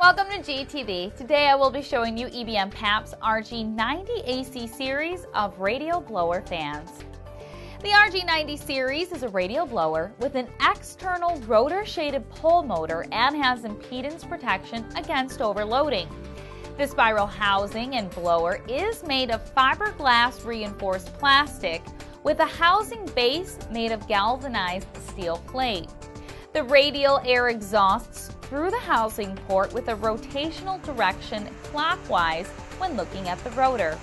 Welcome to GTV. Today I will be showing you EBM Papst's RG90 AC series of radial blower fans. The RG90 series is a radial blower with an external rotor shaded pole motor and has impedance protection against overloading. The spiral housing and blower is made of fiberglass reinforced plastic with a housing base made of galvanized steel plate. The radial air exhausts through the housing port with a rotational direction clockwise when looking at the rotor.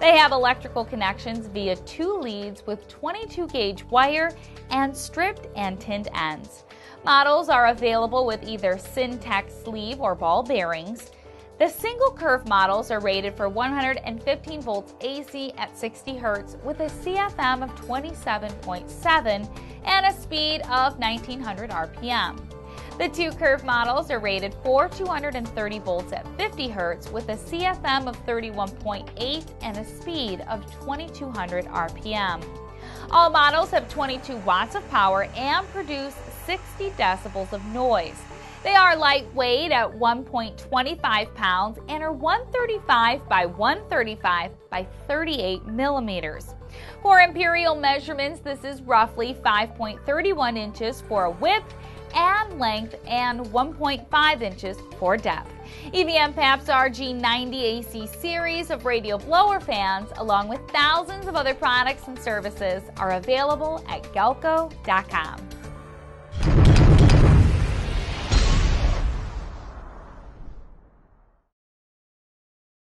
They have electrical connections via two leads with 22 gauge wire and stripped and tinned ends. Models are available with either Sintec sleeve or ball bearings. The single curve models are rated for 115 volts AC at 60 Hz with a CFM of 27.7 and a speed of 1900 RPM. The two curve models are rated for 230 volts at 50 Hz with a CFM of 31.8 and a speed of 2200 RPM. All models have 22 watts of power and produce 60 decibels of noise. They are lightweight at 1.25 pounds and are 135 by 135 by 38 millimeters. For imperial measurements, this is roughly 5.31 inches for width and length and 1.5 inches for depth. EBM Papst's RG90 AC series of radial blower fans, along with thousands of other products and services, are available at galco.com.